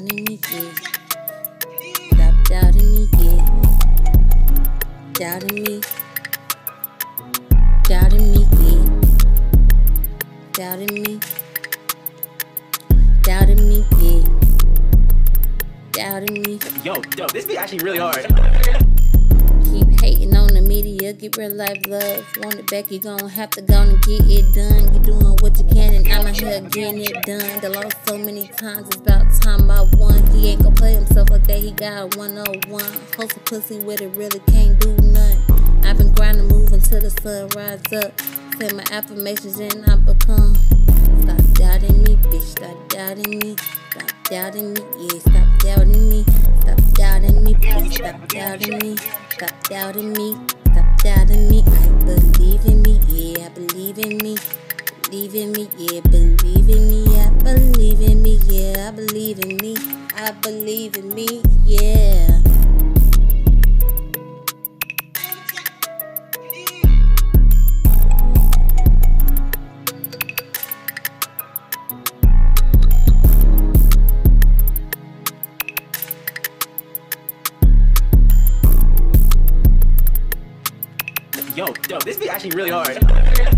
doubting me, yeah. Stop doubting me, yeah. Doubting me. Doubting me, yeah. Doubting me. Doubting me, yeah. Doubting me. Yo, yo, this be actually really hard. Keep hating on the media, get real life love. Want it back, you gon' have to go and get it done. You doing you getting it done. The lost so many times, it's about time I won. He ain't gon' play himself like that, he got a 101. Host a pussy with it, really can't do nothing. I've been grinding, moving till the sun rise up. Say my affirmations and I become. Stop doubting me, bitch, stop doubting me. Stop doubting me, yeah, stop doubting me. Stop doubting me, please stop doubting me. Stop doubting me, stop doubting me. I believe in Believe in me, yeah, believe in me, I believe in me, yeah, I believe in me. I believe in me, yeah. Yo, yo, this be actually really hard.